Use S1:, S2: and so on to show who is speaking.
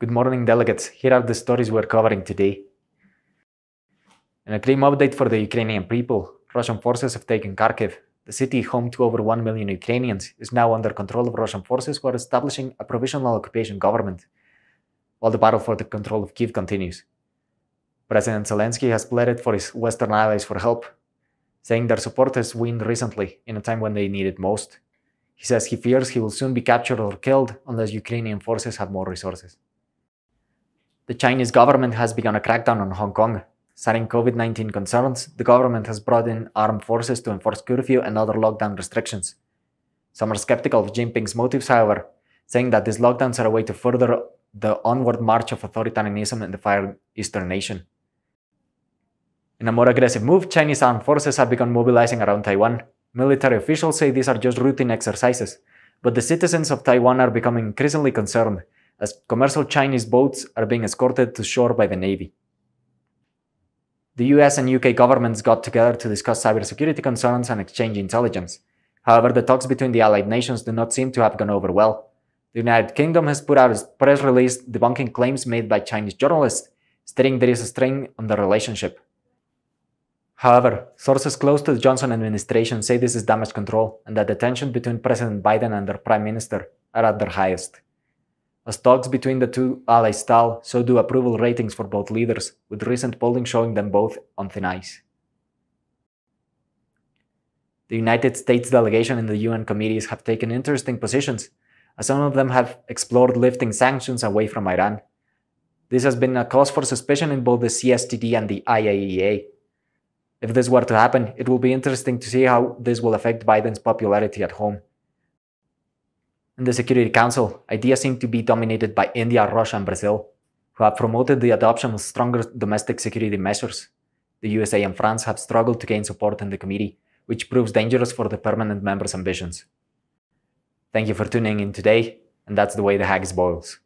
S1: Good morning, delegates. Here are the stories we're covering today. In a grim update for the Ukrainian people, Russian forces have taken Kharkiv. The city, home to over 1 million Ukrainians, is now under control of Russian forces who are establishing a provisional occupation government, while the battle for the control of Kiev continues. President Zelensky has pleaded for his Western allies for help, saying their support has waned recently in a time when they need it most. He says he fears he will soon be captured or killed unless Ukrainian forces have more resources. The Chinese government has begun a crackdown on Hong Kong. Citing COVID 19 concerns, the government has brought in armed forces to enforce curfew and other lockdown restrictions. Some are skeptical of Jinping's motives, however, saying that these lockdowns are a way to further the onward march of authoritarianism in the Far Eastern nation. In a more aggressive move, Chinese armed forces have begun mobilizing around Taiwan. Military officials say these are just routine exercises, but the citizens of Taiwan are becoming increasingly concerned as commercial Chinese boats are being escorted to shore by the Navy. The US and UK governments got together to discuss cybersecurity concerns and exchange intelligence. However, the talks between the allied nations do not seem to have gone over well. The United Kingdom has put out a press release debunking claims made by Chinese journalists, stating there is a strain on the relationship. However, sources close to the Johnson administration say this is damage control and that the tension between President Biden and their Prime Minister are at their highest. As talks between the two allies stall, so do approval ratings for both leaders, with recent polling showing them both on thin ice. The United States delegation in the UN committees have taken interesting positions, as some of them have explored lifting sanctions away from Iran. This has been a cause for suspicion in both the CSTD and the IAEA. If this were to happen, it will be interesting to see how this will affect Biden's popularity at home. In the Security Council, ideas seem to be dominated by India, Russia, and Brazil, who have promoted the adoption of stronger domestic security measures. The USA and France have struggled to gain support in the committee, which proves dangerous for the permanent members' ambitions. Thank you for tuning in today, and that's the way the haggis boils.